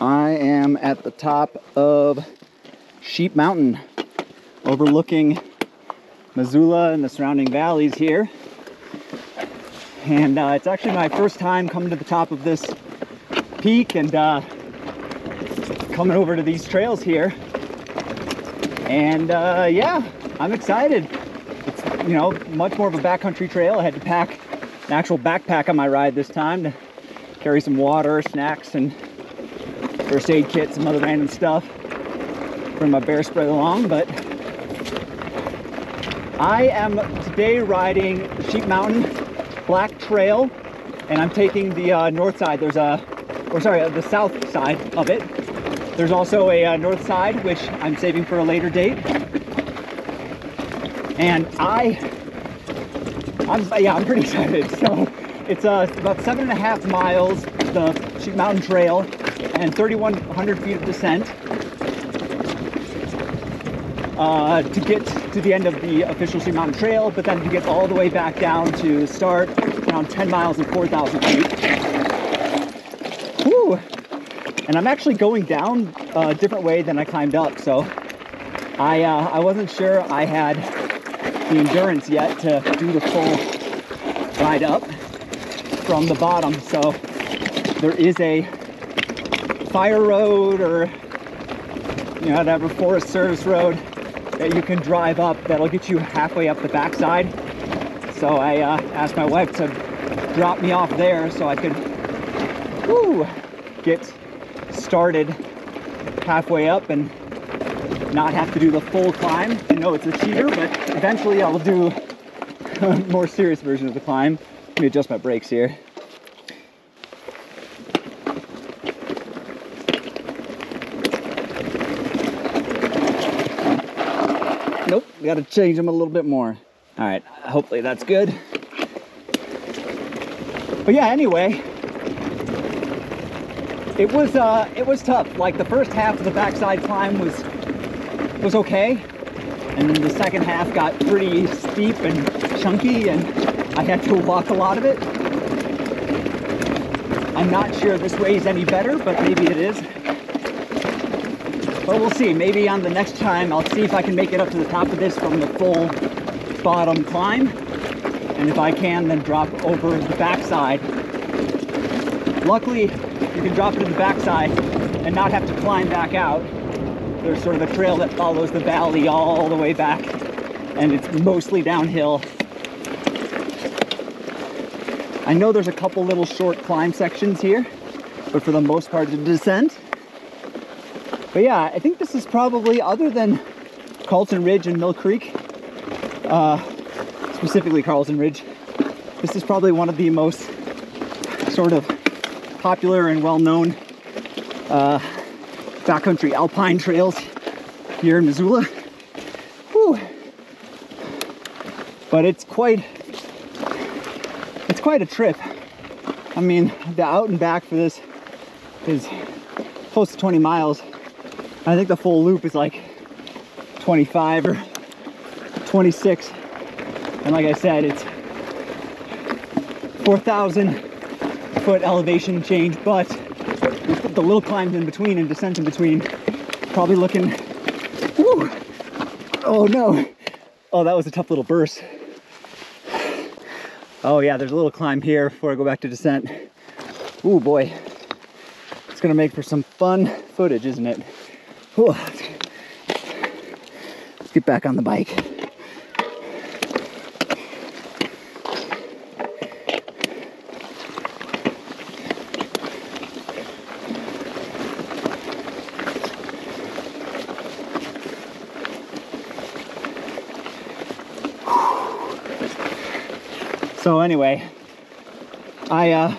I am at the top of Sheep Mountain, overlooking Missoula and the surrounding valleys here. And uh, it's actually my first time coming to the top of this peak and uh, coming over to these trails here. And uh, yeah, I'm excited. It's, you know, much more of a backcountry trail. I had to pack an actual backpack on my ride this time to carry some water, snacks, and first aid kit, some other random stuff from my bear spray along. But I am today riding Sheep Mountain Black Trail, and I'm taking the uh, north side. There's a, or sorry, uh, the south side of it. There's also a uh, north side, which I'm saving for a later date. And I, I'm, yeah, I'm pretty excited. So it's uh, about seven and a half miles, the Sheep Mountain Trail, and 3,100 feet of descent uh, to get to the end of the official Sheep Mountain Trail, but then to get all the way back down to start around 10 miles and 4,000 feet. Whew. And I'm actually going down a different way than I climbed up, so I, uh, I wasn't sure I had the endurance yet to do the full ride up from the bottom. So there is a fire road or you know whatever forest service road that you can drive up that'll get you halfway up the backside. So I uh, asked my wife to drop me off there so I could whoo, get started halfway up and not have to do the full climb. I know it's a cheater, but eventually I'll do a more serious version of the climb. Let me adjust my brakes here. Nope, gotta change them a little bit more. All right, hopefully that's good. But yeah, anyway, it was uh, it was tough. Like the first half of the backside climb was was okay, and then the second half got pretty steep and chunky, and I had to walk a lot of it. I'm not sure this way is any better, but maybe it is. But we'll see. Maybe on the next time, I'll see if I can make it up to the top of this from the full bottom climb. And if I can, then drop over the backside. Luckily, you can drop it to the backside and not have to climb back out. There's sort of a trail that follows the valley all the way back, and it's mostly downhill. I know there's a couple little short climb sections here, but for the most part, it's a descent. But yeah, I think this is probably, other than Carlton Ridge and Mill Creek, uh, specifically Carlton Ridge, this is probably one of the most sort of popular and well-known uh, backcountry alpine trails here in Missoula. Whew. But it's quite, it's quite a trip. I mean, the out and back for this is close to 20 miles. I think the full loop is like 25 or 26. And like I said, it's 4,000 foot elevation change, but the little climbs in between and descents in between, probably looking, whoo, oh no. Oh, that was a tough little burst. Oh yeah, there's a little climb here before I go back to descent. Oh boy, it's gonna make for some fun footage, isn't it? Let's get back on the bike. So anyway, I uh,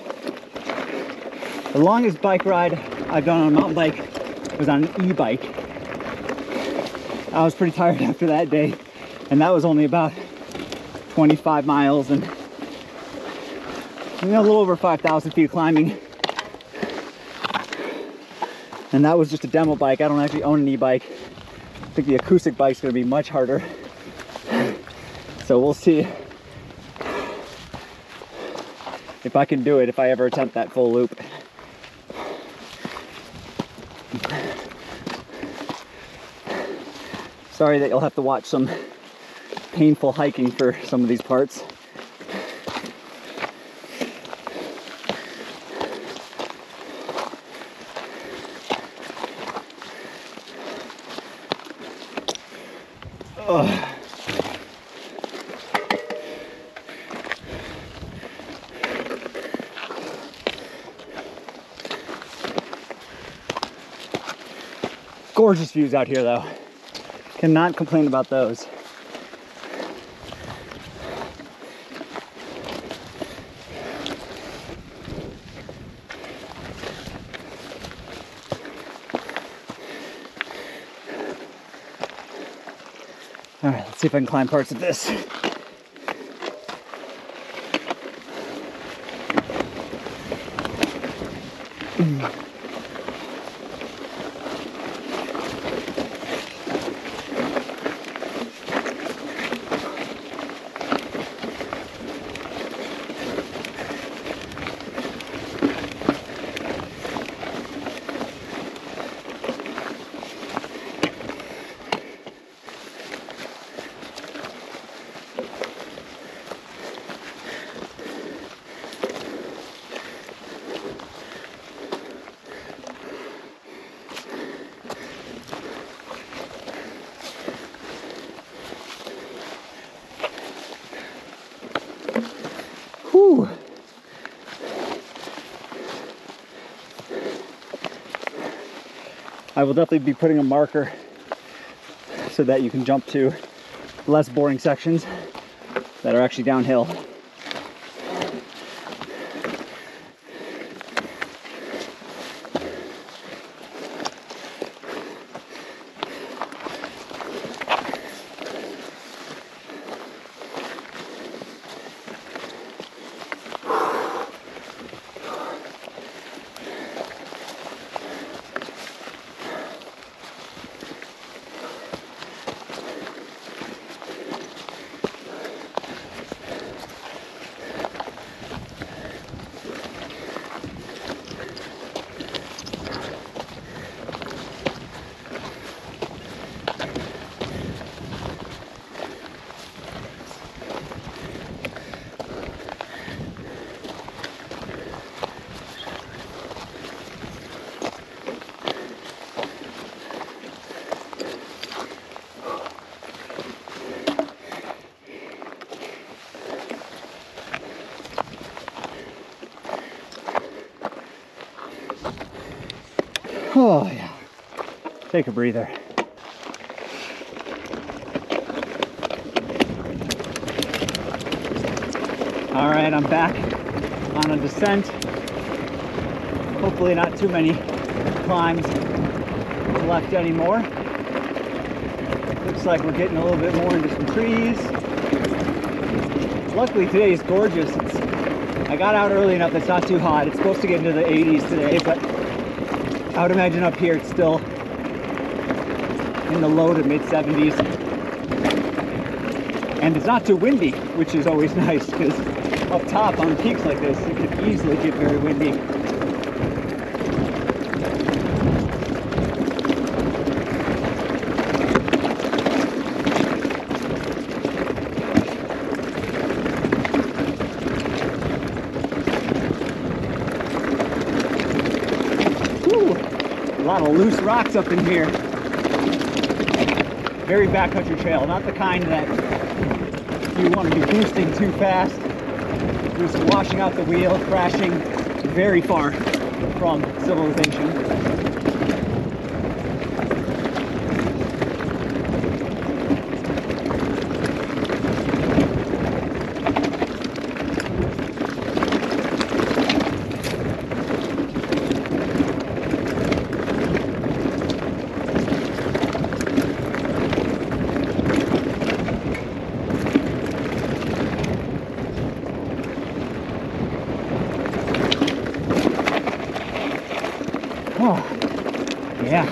the longest bike ride I've done on a mountain bike was on an e-bike. I was pretty tired after that day, and that was only about 25 miles and you know, a little over 5,000 feet of climbing. And that was just a demo bike. I don't actually own an e-bike. I think the acoustic bike's gonna be much harder. So we'll see if I can do it if I ever attempt that full loop. Sorry that you'll have to watch some painful hiking for some of these parts. Ugh. Gorgeous views out here though. Cannot complain about those. All right, let's see if I can climb parts of this. I will definitely be putting a marker so that you can jump to less boring sections that are actually downhill. Take a breather. All right, I'm back on a descent. Hopefully not too many climbs left anymore. Looks like we're getting a little bit more into some trees. Luckily today is gorgeous. It's, I got out early enough, it's not too hot. It's supposed to get into the 80s today, but I would imagine up here it's still in the low to mid 70s. And it's not too windy, which is always nice because up top on peaks like this, it could easily get very windy. A lot of loose rocks up in here. Very backcountry trail, not the kind that you want to be boosting too fast, just washing out the wheel, crashing very far from civilization. Oh, yeah.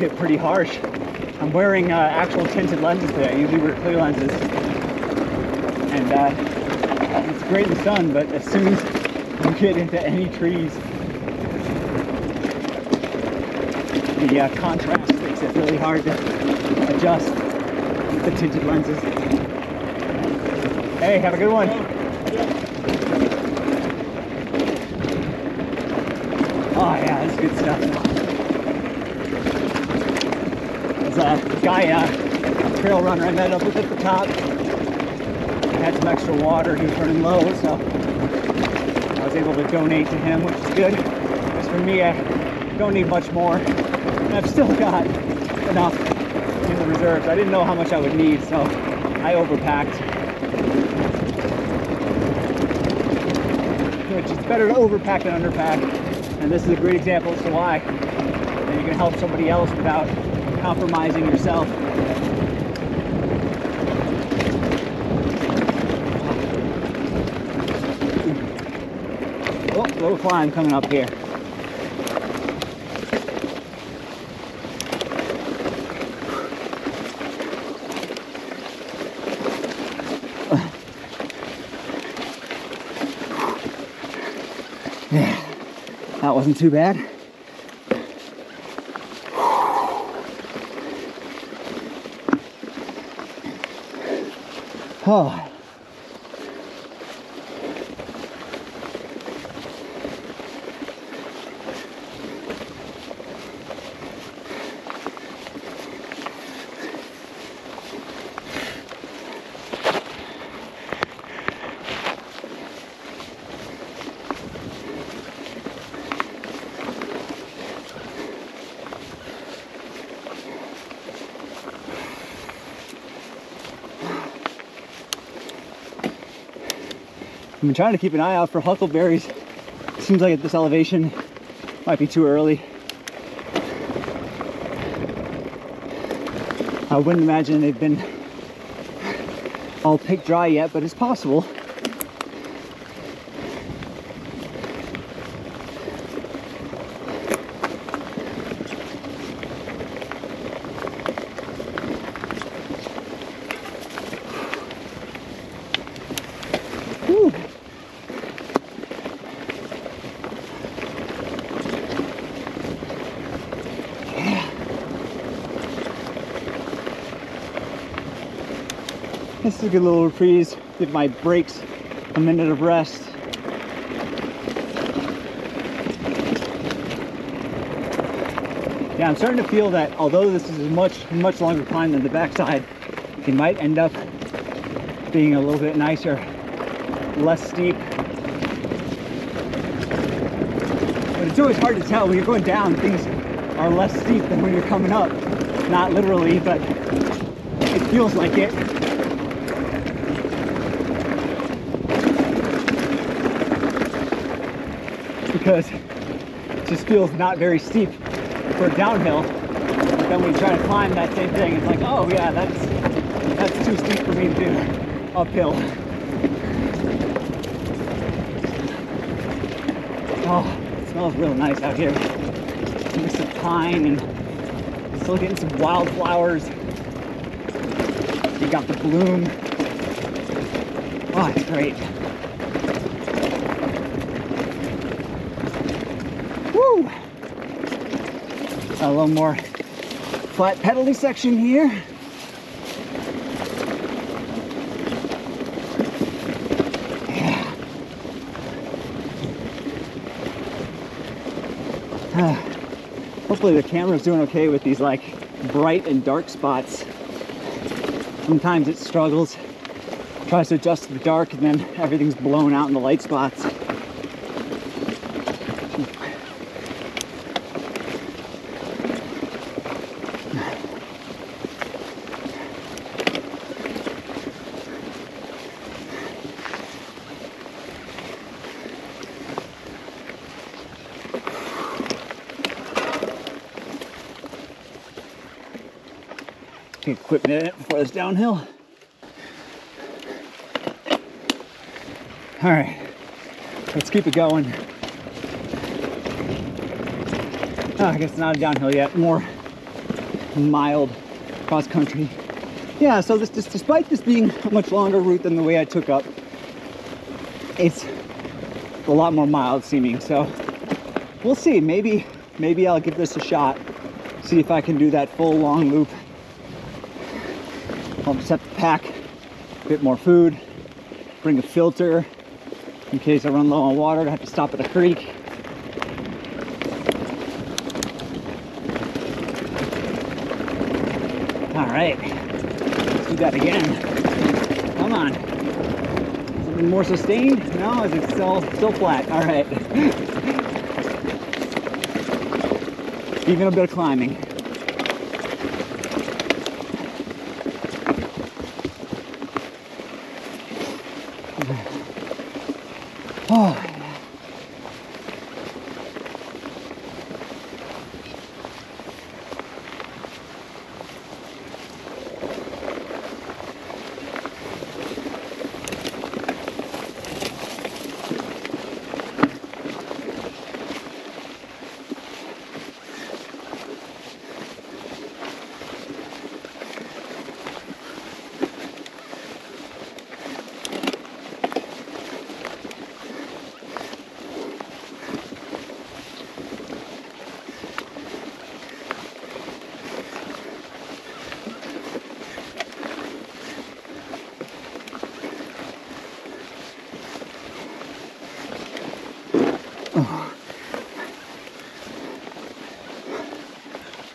Get pretty harsh. I'm wearing uh, actual tinted lenses today. I usually wear clear lenses. And uh, it's great in the sun, but as soon as you get into any trees, the uh, contrast makes it really hard to adjust the tinted lenses. Hey, have a good one. Oh yeah, that's good stuff. There's a uh, trail runner I met up at the top. Had some extra water, he was running low, so I was able to donate to him, which is good. As for me, I don't need much more. And I've still got enough in the reserves. I didn't know how much I would need, so I overpacked. Which it's better to overpack than underpack. And this is a great example as to why. And you can help somebody else without compromising yourself. Oh, little climb coming up here. Yeah, that wasn't too bad. Oh. I've been trying to keep an eye out for huckleberries. Seems like at this elevation might be too early. I wouldn't imagine they've been all picked dry yet, but it's possible. This is a good little reprise. Give my brakes a minute of rest. Yeah, I'm starting to feel that although this is a much, much longer climb than the backside, it might end up being a little bit nicer, less steep. But it's always hard to tell when you're going down, things are less steep than when you're coming up. Not literally, but it feels like it. Because it just feels not very steep for downhill. But then when you try to climb that same thing, it's like, oh yeah, that's that's too steep for me to do uphill. Oh, it smells real nice out here. Mix of pine and still getting some wildflowers. You got the bloom. Oh, it's great. Woo! A little more flat pedally section here. Ah. Hopefully the camera's doing okay with these like bright and dark spots. Sometimes it struggles, tries to adjust to the dark and then everything's blown out in the light spots. Take a quick minute before this downhill. All right, let's keep it going. Oh, I guess not a downhill yet, more mild cross country. Yeah, so this, this, despite this being a much longer route than the way I took up, it's a lot more mild seeming. So we'll see. Maybe maybe I'll give this a shot. See if I can do that full long loop. I'll just have to pack a bit more food, bring a filter in case I run low on water. I have to stop at a creek. All right, let's do that again. Come on. Something more sustained? No, is it still still flat? All right. Even a bit of climbing. Oh.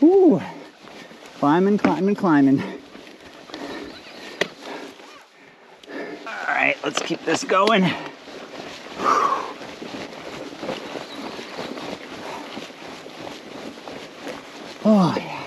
Ooh. Climbing, climbing, climbing. All right, let's keep this going. Oh, yeah.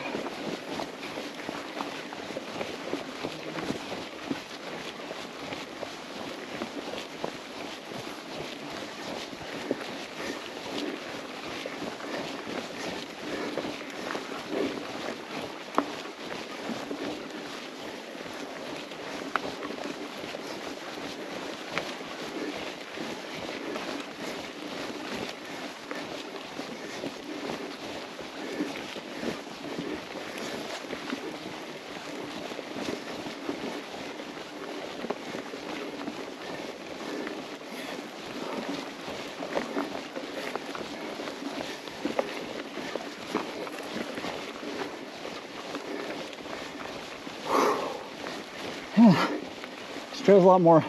This trail's a lot more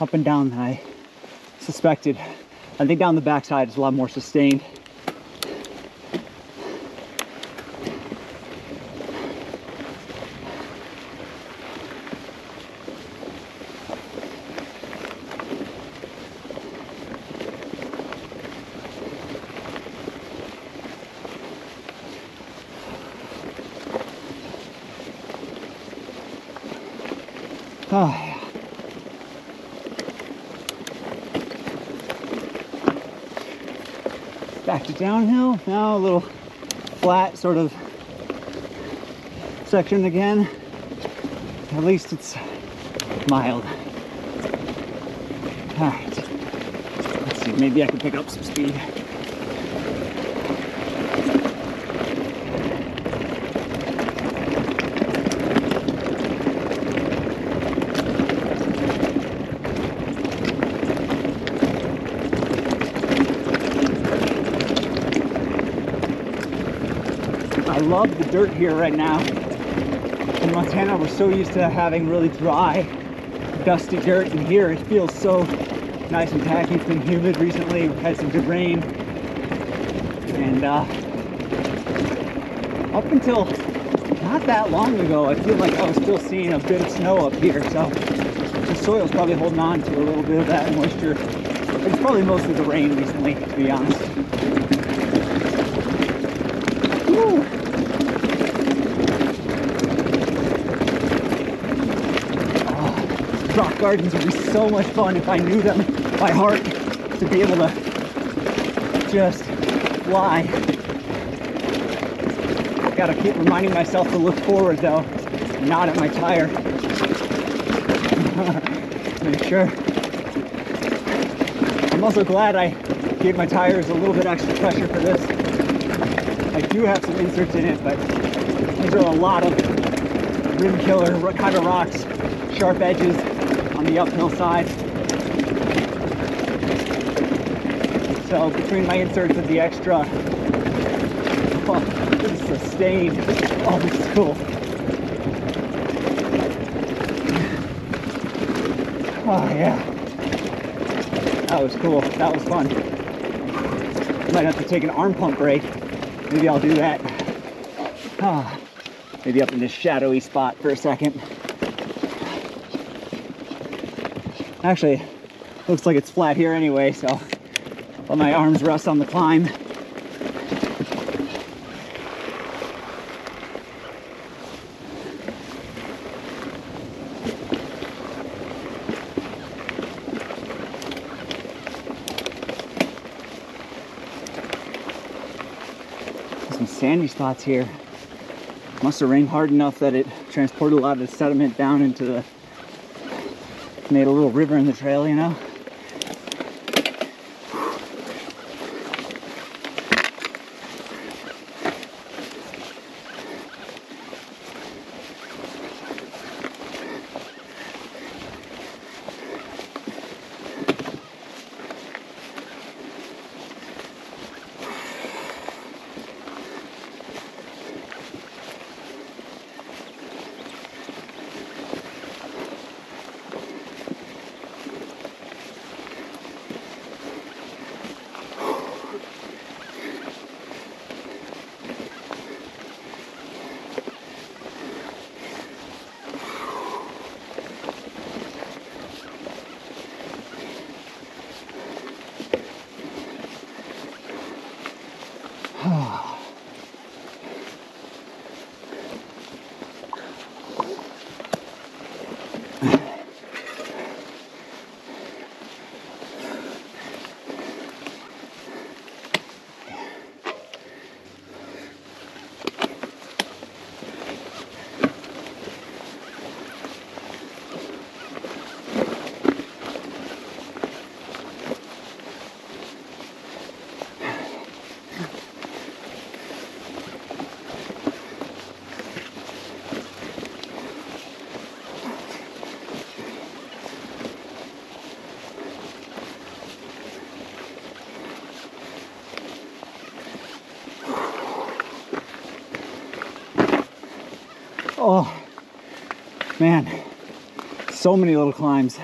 up and down than I suspected. I think down the backside is a lot more sustained. Downhill. Now a little flat sort of section again. At least it's mild. All right. Let's see, maybe I can pick up some speed. Love the dirt here right now. In Montana, we're so used to having really dry, dusty dirt, and here it feels so nice and tacky. It's been humid recently. We've had some good rain. And uh, up until not that long ago, I feel like I was still seeing a bit of snow up here. So the soil's probably holding on to a little bit of that moisture. It's probably mostly the rain recently, to be honest. Rock gardens would be so much fun if I knew them by heart to be able to just fly. Gotta keep reminding myself to look forward though, not at my tire. Make sure. I'm also glad I gave my tires a little bit extra pressure for this. I do have some inserts in it, but these are a lot of rim killer kind of rocks, sharp edges on the uphill side. So between my inserts and the extra, oh, this is sustained. Oh, this is cool. Oh yeah, that was cool. That was fun. Might have to take an arm pump break. Maybe I'll do that. Ah, maybe up in this shadowy spot for a second. Actually, looks like it's flat here anyway, so let my arms rest on the climb. Some sandy spots here. Must have rained hard enough that it transported a lot of the sediment down into the made a little river in the trail, you know? Oh, man, so many little climbs.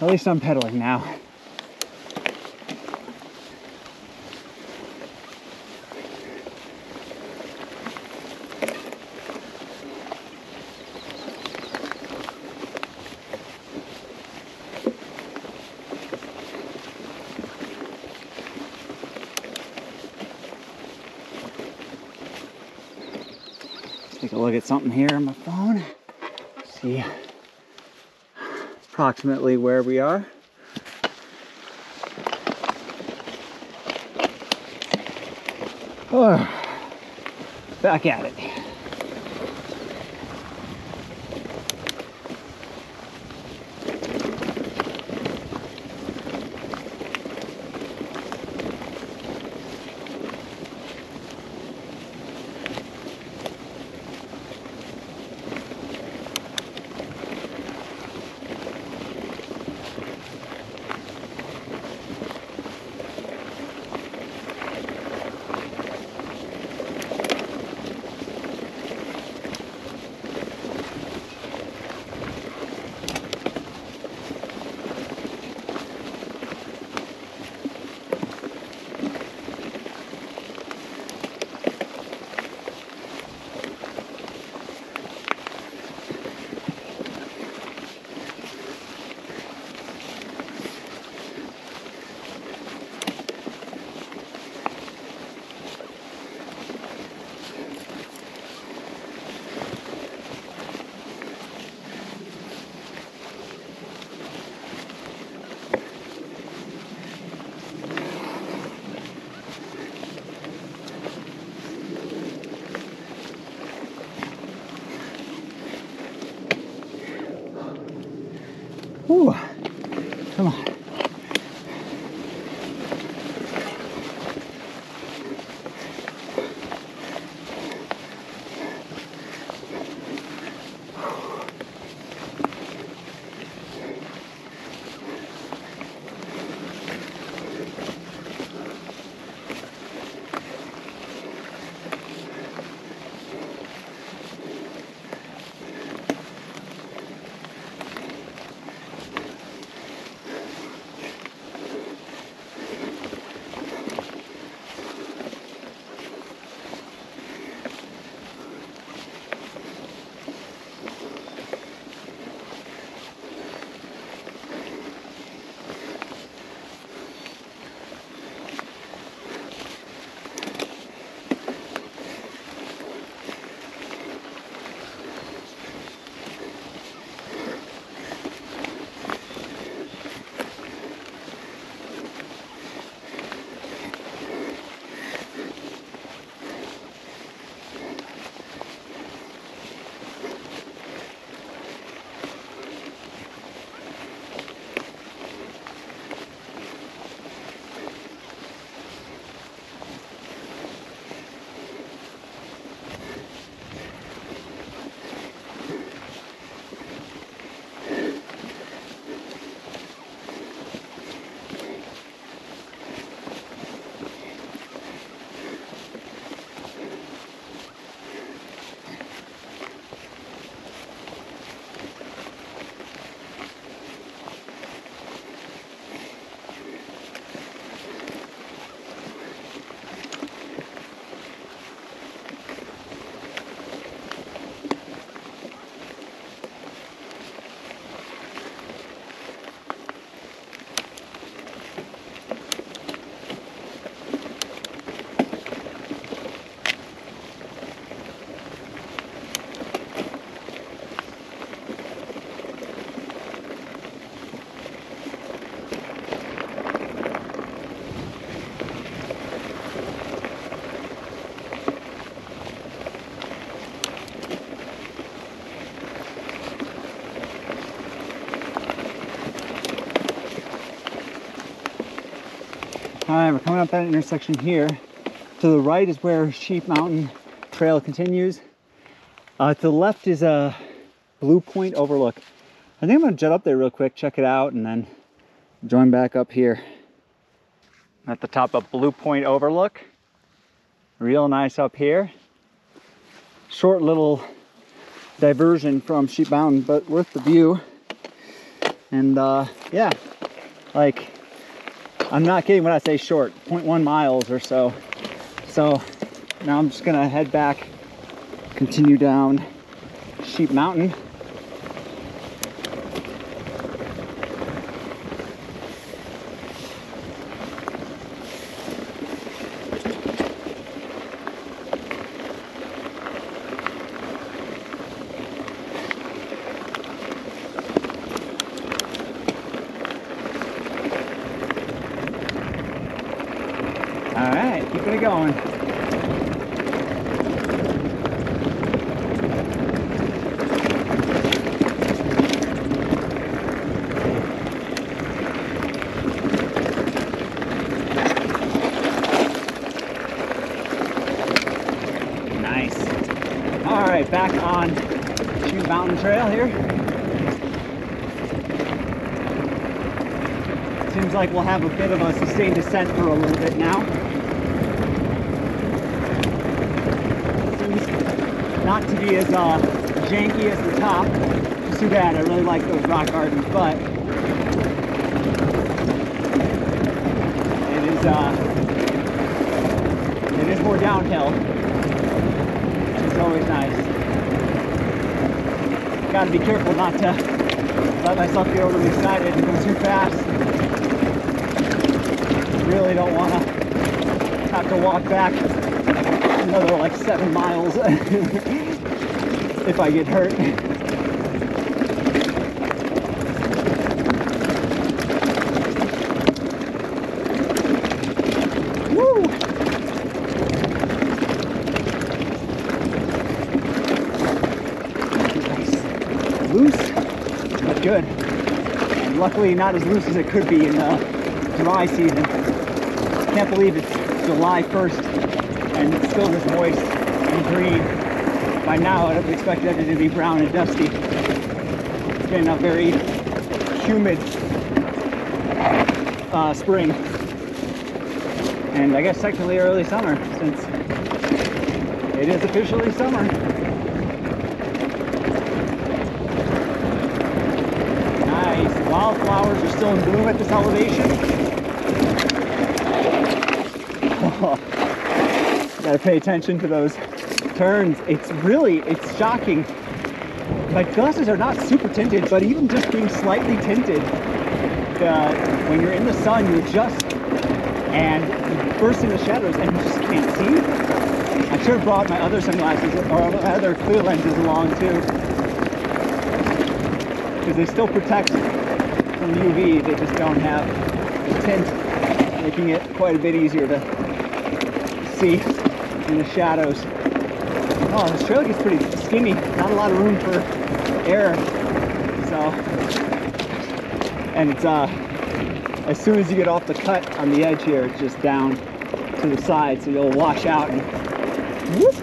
At least I'm pedaling now. Take a look at something here on my phone. See approximately where we are. Oh, back at it. All right, we're coming up that intersection here. To the right is where Sheep Mountain Trail continues. Uh, to the left is a Blue Point Overlook. I think I'm gonna jet up there real quick, check it out, and then join back up here at the top of Blue Point Overlook. Real nice up here. Short little diversion from Sheep Mountain, but worth the view. And uh, yeah, like I'm not kidding when I say short, 0.1 miles or so. So now I'm just gonna head back, continue down Sheep Mountain. All right, keeping it going. Nice. All right, back on Sheep Mountain Trail here. Seems like we'll have a bit of a sustained descent for a little bit now. Seems not to be as uh, janky as the top. It's too bad, I really like those rock gardens, but it is uh, it is more downhill. It's always nice. Gotta be careful not to let myself get overly excited and go too fast really don't want to have to walk back another like seven miles if I get hurt. Woo! Nice. Loose, but good. Luckily not as loose as it could be in the dry season. Can't believe it's July 1st and it's still this moist and green. By now I'd have expected it to be brown and dusty. It's been a very humid uh, spring. And I guess technically early summer since it is officially summer. Nice. Wildflowers are still in bloom at this elevation. Gotta pay attention to those turns. It's really, it's shocking. My glasses are not super tinted, but even just being slightly tinted, uh, when you're in the sun, you adjust and you burst into shadows and you just can't see. I should have brought my other sunglasses or other clear lenses along too. Because they still protect from UV, they just don't have the tint, making it quite a bit easier to see in the shadows. Oh, this trail gets pretty skinny. Not a lot of room for air. So, and it's uh, as soon as you get off the cut on the edge here, it's just down to the side. So you'll wash out and whoop,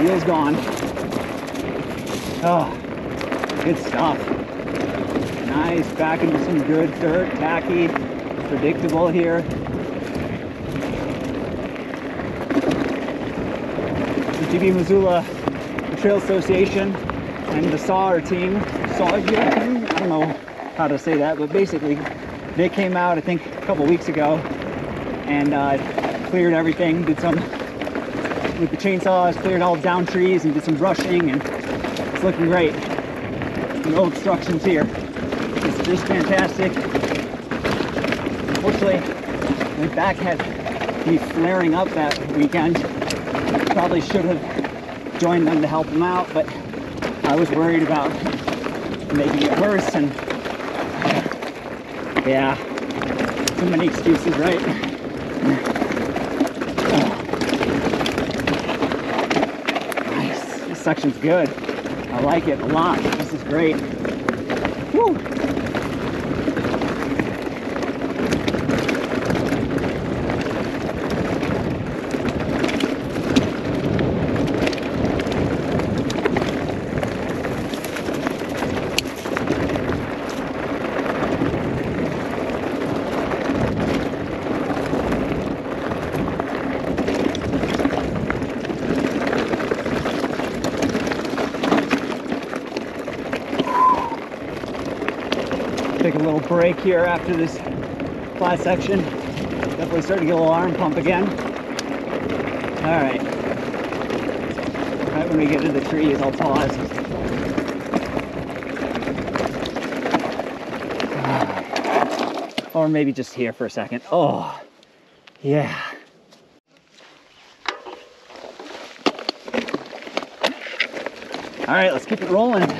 wheels gone. Oh, good stuff. Nice, back into some good dirt, tacky, predictable here. the MTB Missoula Trail Association and the SAR team, SAR team, I don't know how to say that, but basically they came out I think a couple weeks ago and uh, cleared everything, did some with the chainsaws, cleared all down trees and did some brushing and it's looking great. No obstructions here. Just fantastic. Unfortunately, my back had me flaring up that weekend probably should have joined them to help them out, but I was worried about making it worse and yeah, too many excuses, right? Nice, this section's good. I like it a lot. This is great. Woo! Take a little break here after this flat section. Definitely starting to get a little arm pump again. All right. Right when we get to the trees, I'll pause. Or maybe just here for a second. Oh, yeah. All right, let's keep it rolling.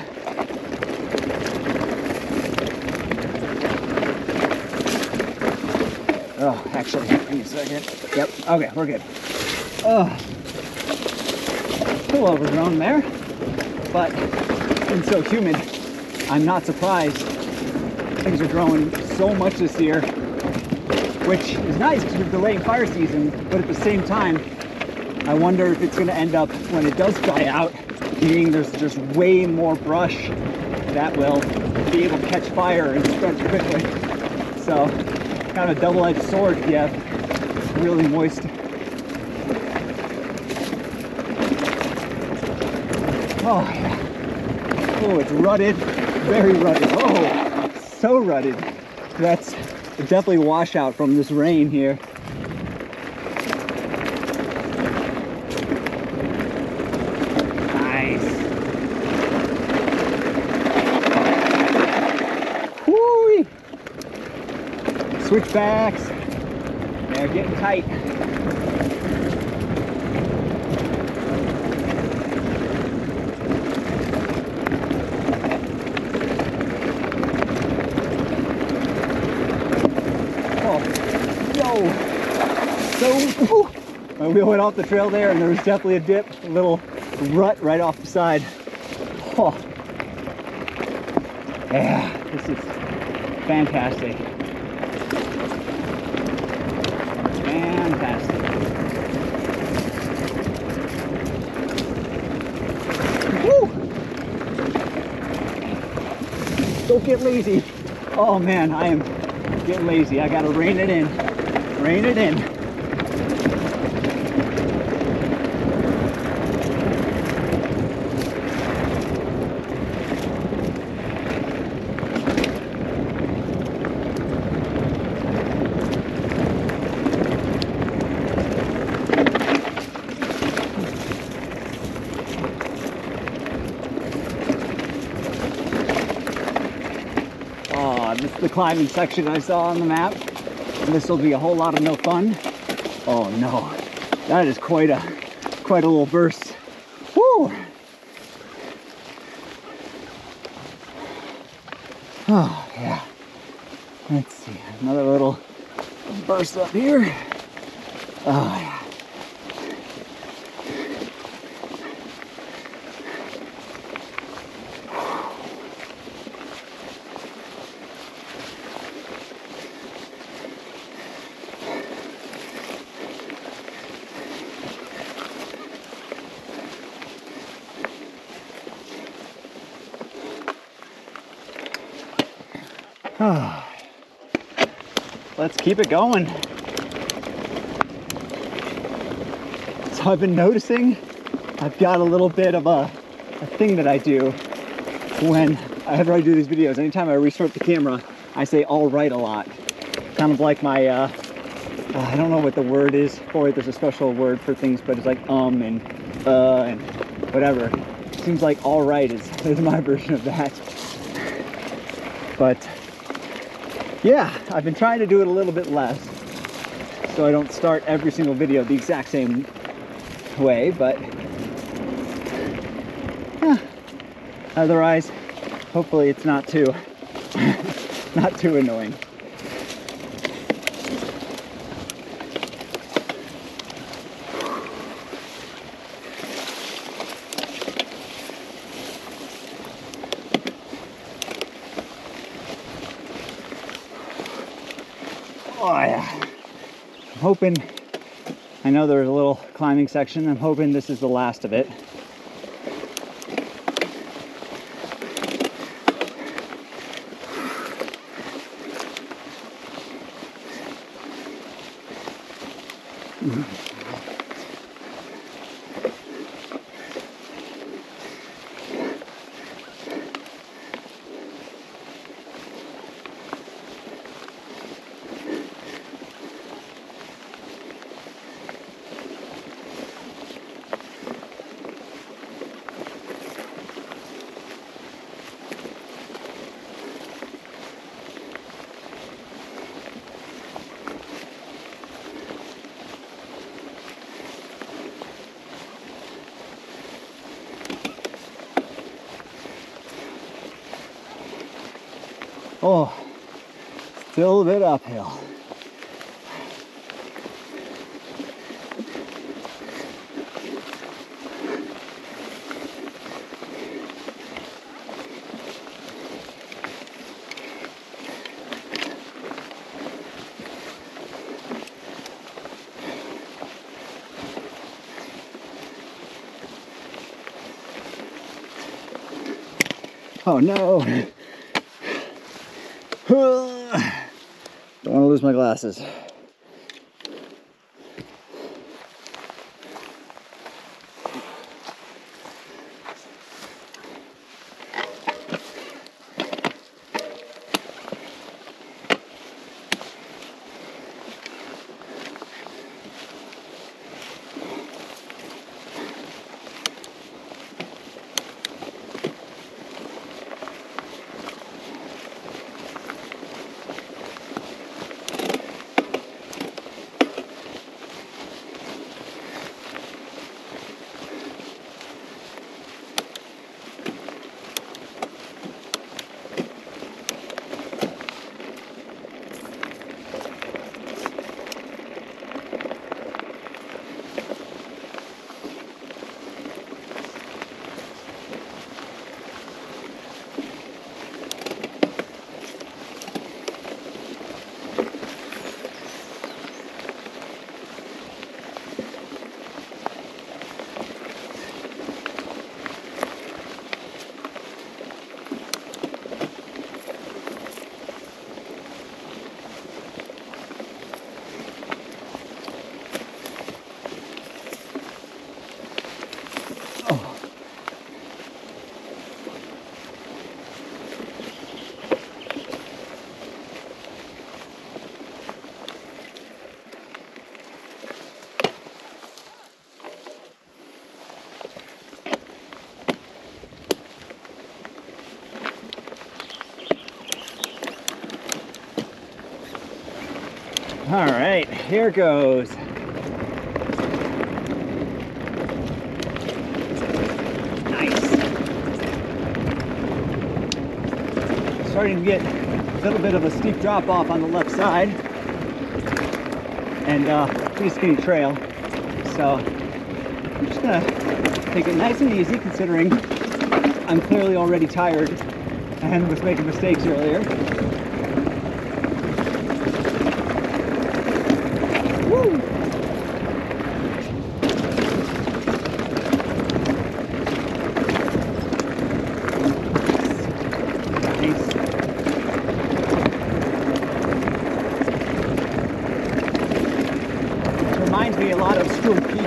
Oh, actually, give me a second. Yep, okay, we're good. Oh, a little overgrown there, but it's so humid, I'm not surprised. Things are growing so much this year, which is nice because we're delaying fire season, but at the same time, I wonder if it's gonna end up, when it does dry out, meaning there's just way more brush that will be able to catch fire and spread quickly. So, kind of double-edged sword if you have really moist. Oh, yeah. Oh, it's rutted, very rutted. Oh, so rutted. That's definitely washout from this rain here. Nice. Whoo! Switchbacks. They're getting tight. Oh! So, my wheel went off the trail there and there was definitely a dip, a little rut right off the side. Oh. Yeah, this is. Fantastic. Woo! Get lazy. Oh man, I am getting lazy. I gotta rein it in. Rein it in. Oh, this is the climbing section I saw on the map. And this will be a whole lot of no fun. Oh no, that is quite a quite a little burst. Woo! Oh yeah. Let's see, another little burst up here. Keep it going. So I've been noticing I've got a little bit of a, a thing that I do when whenever I do these videos. Anytime I restart the camera, I say all right a lot. Kind of like my, uh, uh, I don't know what the word is for it. There's a special word for things, but it's like um and uh and whatever. Seems like all right is, is my version of that. But yeah, I've been trying to do it a little bit less so I don't start every single video the exact same way, but yeah. Otherwise, hopefully it's not too, not too annoying. Oh yeah. I'm hoping, I know there's a little climbing section. I'm hoping this is the last of it. Oh, still a bit uphill. Oh no. Lose my glasses. All right, here goes. Nice. Starting to get a little bit of a steep drop off on the left side and uh, pretty skinny trail. So I'm just gonna take it nice and easy considering I'm clearly already tired and was making mistakes earlier. Woo! Nice. Reminds me a lot of Stuart Peak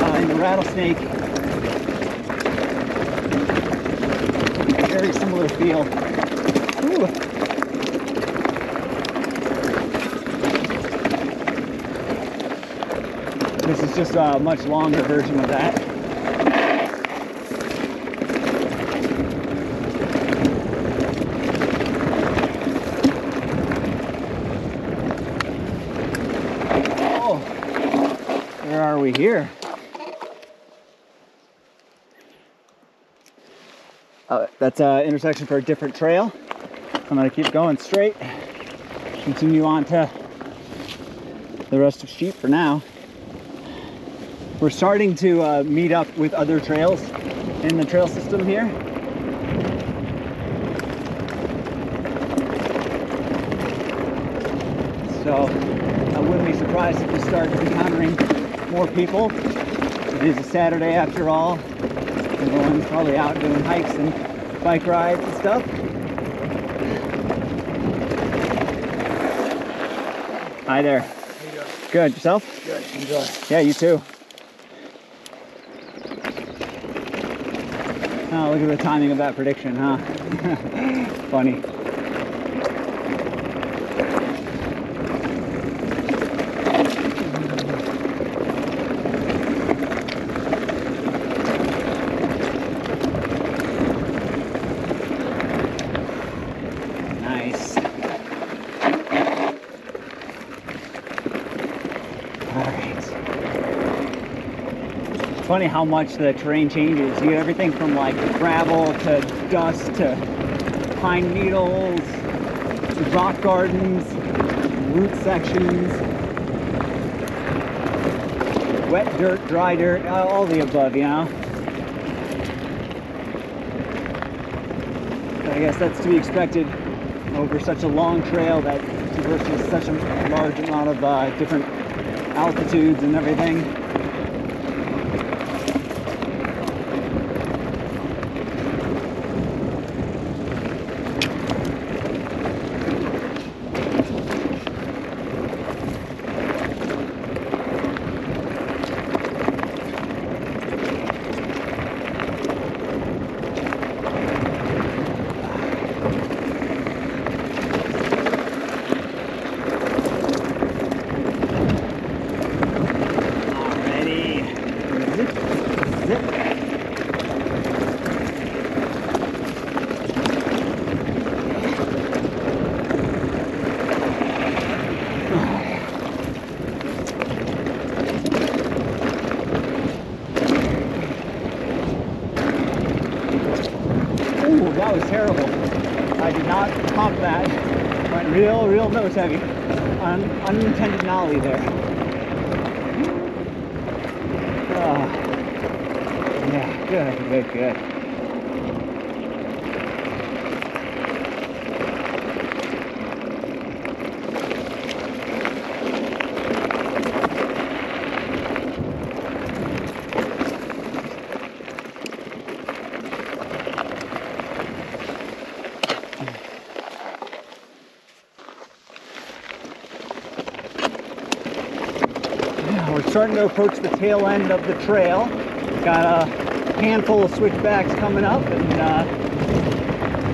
uh, in the Rattlesnake. Very similar feel. Ooh. This is just a much longer version of that. Oh, where are we here? Uh, that's an intersection for a different trail. I'm gonna keep going straight, continue on to the rest of sheep for now. We're starting to uh, meet up with other trails in the trail system here. So I wouldn't be surprised if we start encountering more people. It is a Saturday after all. Everyone's probably out doing hikes and bike rides and stuff. Hi there. Good. Yourself? Good. Enjoy. Yeah, you too. Oh, look at the timing of that prediction, huh? Funny. Nice. All right. It's funny how much the terrain changes. You get everything from like gravel to dust to pine needles, rock gardens, root sections, wet dirt, dry dirt, all the above, you know? I guess that's to be expected over such a long trail that traverses such a large amount of uh, different altitudes and everything. Alrighty. Zip, zip. Ooh, that was terrible. I did not pop that. Went real, real nose heavy. Un unintended nollie there. Ah. yeah, good, good, good. Yeah, we're starting to approach the tail end of the trail. Got a handful of switchbacks coming up, and uh,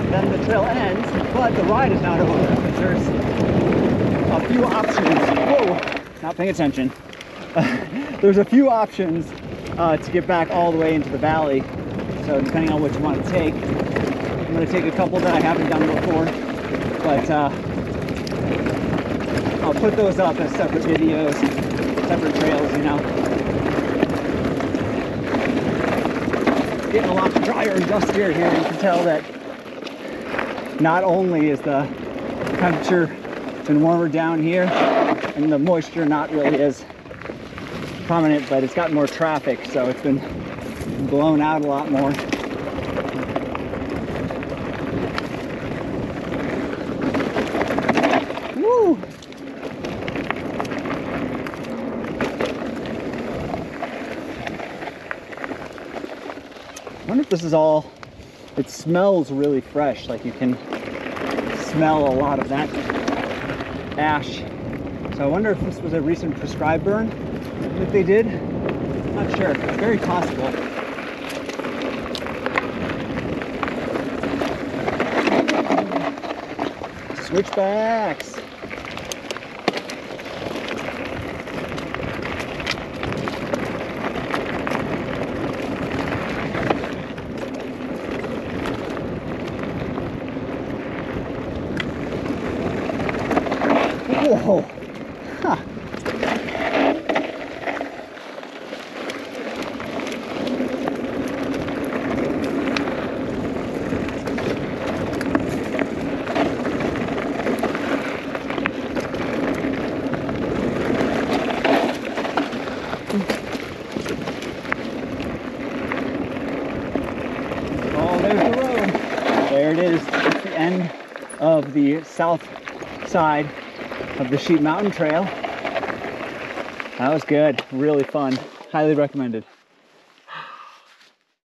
then the trail ends. But the ride is not over because there's a few options. Whoa, not paying attention. there's a few options uh, to get back all the way into the valley. So depending on what you want to take, I'm going to take a couple that I haven't done before. But uh, I'll put those up as separate videos, separate trails, you know. Getting a lot drier and dustier here. You can tell that not only is the temperature been warmer down here and the moisture not really as prominent, but it's got more traffic, so it's been blown out a lot more. Woo! I wonder if this is all, it smells really fresh, like you can smell a lot of that ash. So I wonder if this was a recent prescribed burn that they did. Not sure, very possible. Switchbacks. Whoa. Huh. Oh, there's the road. There it is. It's the end of the south side of the Sheep Mountain Trail. That was good. Really fun. Highly recommended.